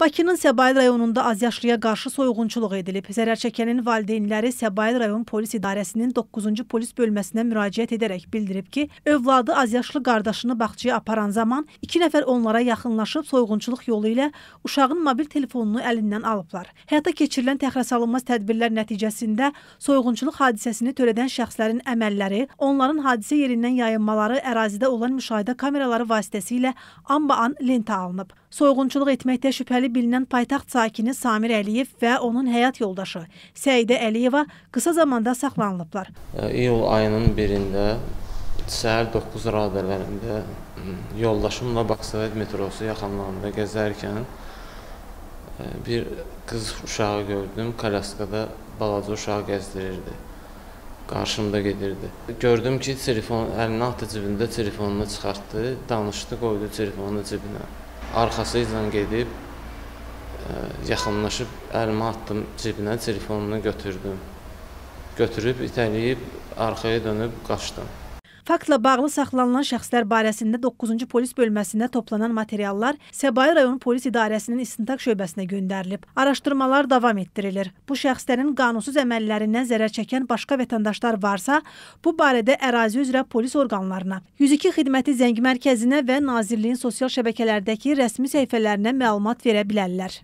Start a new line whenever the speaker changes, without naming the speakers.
Bakının Səbail rayonunda azyaşlıya qarşı soyğunçuluq edilib. Zərər çəkənin valideynləri Səbail rayon polis idarəsinin 9-cu polis bölməsinə müraciət edərək bildirib ki, övladı azyaşlı qardaşını bağçaya aparan zaman iki nəfər onlara yaxınlaşıb soyğunçuluq yolu ilə uşağın mobil telefonunu əlindən alıblar. Həyata keçirilən təxirəsalınmaz tədbirlər nəticəsində soyğunçuluq hadisəsini törədən şəxslərin əməlləri, onların hadisə yerindən yayınmaları ərazidə olan müşahidə kameraları vasitəsilə anba-an lentə alınıb. Soyğunçuluq etməkdə şübhəli bilinən paytaxt sakini Samir Əliyev və onun həyat yoldaşı Səidə Əliyeva qısa zamanda saxlanılıblar.
İyul ayının 1-də səhər 9 radələrində yoldaşımla Baksavet metrosu yaxınlığında gəzərkən bir qız uşağı gördüm. Kalyaskada balaca uşağı gəzdirirdi. Qarşımda gedirdi. Gördüm ki, telefon əlinə atdı cibində telefonunu çıxartdı, danışdı, qoydu telefonu cibinə arxası ilə gedib yaxınlaşıb əlimə atdım cibinə, telefonunu götürdüm. Götürüb itələyib arxaya dönüb qaçdım.
Faktla bağlı saxlanılan şəxslər barəsində 9-cu polis bölməsində toplanan materiallar Səbail rayon polis idarəsinin istintaq şöbəsinə göndərilib. Araşdırmalar davam etdirilir. Bu şəxslərin qanunsuz əməllərindən zərər çəkən başqa vətəndaşlar varsa, bu barədə ərazi üzrə polis orqanlarına, 102 xidməti zəng mərkəzinə və Nazirliyin sosial şəbəkələrdəki rəsmi səhifələrinə məlumat verə bilərlər.